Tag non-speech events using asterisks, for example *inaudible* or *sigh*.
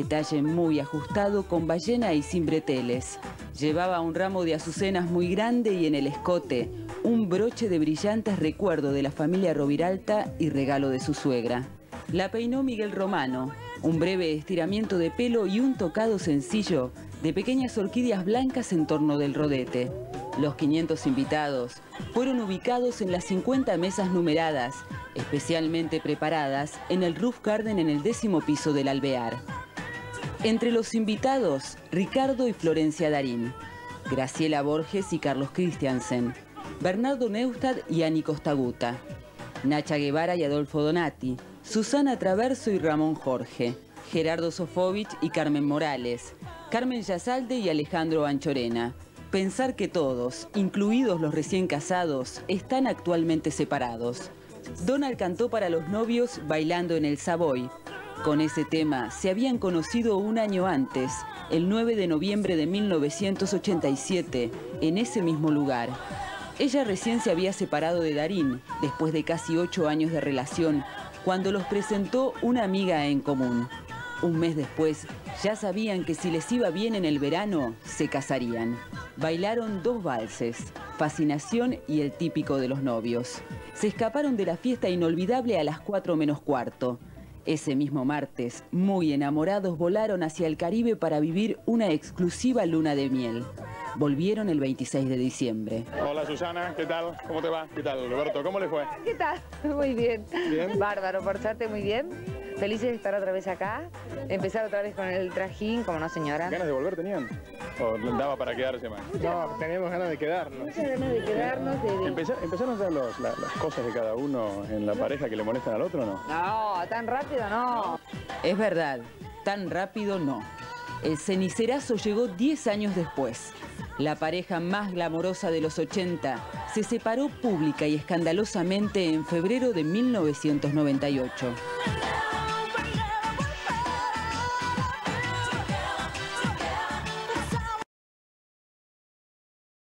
Detalle muy ajustado con ballena y sin breteles. Llevaba un ramo de azucenas muy grande y en el escote un broche de brillantes recuerdo de la familia Roviralta y regalo de su suegra. La peinó Miguel Romano, un breve estiramiento de pelo y un tocado sencillo de pequeñas orquídeas blancas en torno del rodete. Los 500 invitados fueron ubicados en las 50 mesas numeradas, especialmente preparadas en el Roof Garden en el décimo piso del alvear. Entre los invitados, Ricardo y Florencia Darín, Graciela Borges y Carlos Christiansen, Bernardo Neustad y Ani Costaguta, Nacha Guevara y Adolfo Donati, Susana Traverso y Ramón Jorge, Gerardo Sofovich y Carmen Morales, Carmen Yazalde y Alejandro Anchorena. Pensar que todos, incluidos los recién casados, están actualmente separados. Donald cantó para los novios bailando en el Savoy, con ese tema se habían conocido un año antes, el 9 de noviembre de 1987, en ese mismo lugar. Ella recién se había separado de Darín, después de casi ocho años de relación, cuando los presentó una amiga en común. Un mes después, ya sabían que si les iba bien en el verano, se casarían. Bailaron dos valses, Fascinación y el típico de los novios. Se escaparon de la fiesta inolvidable a las cuatro menos cuarto. Ese mismo martes, muy enamorados, volaron hacia el Caribe para vivir una exclusiva luna de miel. Volvieron el 26 de diciembre. Hola Susana, ¿qué tal? ¿Cómo te va? ¿Qué tal, Roberto? ¿Cómo le fue? ¿Qué tal? *laughs* Muy bien. Bien. Bárbaro, por suerte, muy bien. Felices de estar otra vez acá. Empezar otra vez con el trajín, como no señora. ¿Ganas de volver tenían? ¿O daba para quedarse más? No, tenemos ganas de quedarnos. Muchas ganas de quedarnos, ¿Empezaron a hacer los- la- las cosas de cada uno en la pareja que le molestan al otro o no? No, tan rápido no. Es verdad, tan rápido no. El cenicerazo llegó 10 años después. La pareja más glamorosa de los 80 se separó pública y escandalosamente en febrero de 1998.